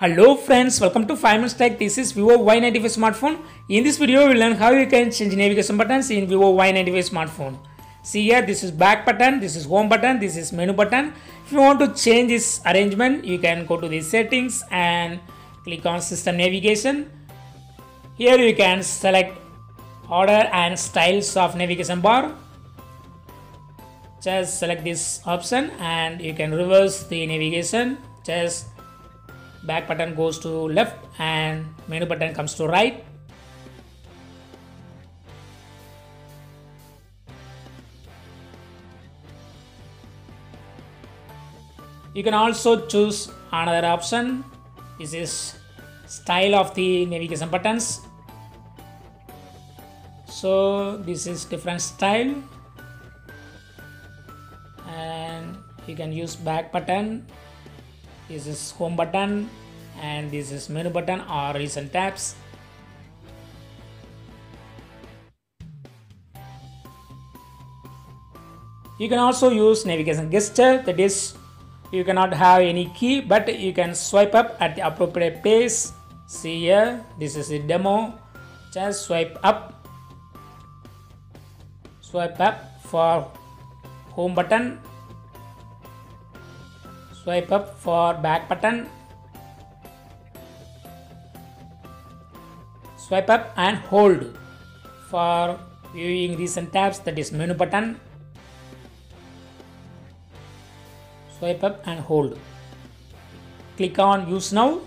Hello friends, welcome to 5 Minutes Tech. This is Vivo Y95 smartphone. In this video, we'll learn how you can change navigation buttons in Vivo Y95 smartphone. See here, this is back button, this is home button, this is menu button. If you want to change this arrangement, you can go to the settings and click on system navigation. Here you can select order and styles of navigation bar. Just select this option and you can reverse the navigation. Just back button goes to left and menu button comes to right. You can also choose another option. This is style of the navigation buttons. So this is different style. And you can use back button this is home button and this is menu button or recent tabs. You can also use navigation gesture that is you cannot have any key but you can swipe up at the appropriate place. See here this is a demo. Just swipe up. Swipe up for home button swipe up for back button. Swipe up and hold. For viewing recent tabs that is menu button. Swipe up and hold. Click on use now.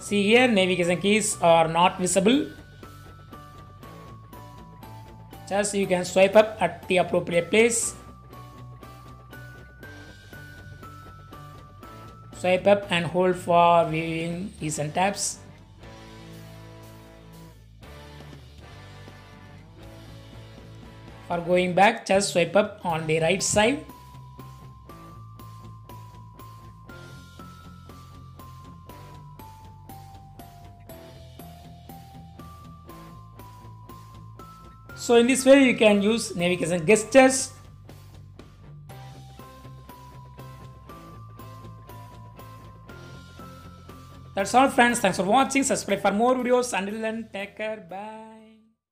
See here navigation keys are not visible. Just you can swipe up at the appropriate place swipe up and hold for viewing recent tabs. For going back, just swipe up on the right side. So in this way you can use navigation gestures That's all friends. Thanks for watching. Subscribe for more videos. Until then, take care. Bye.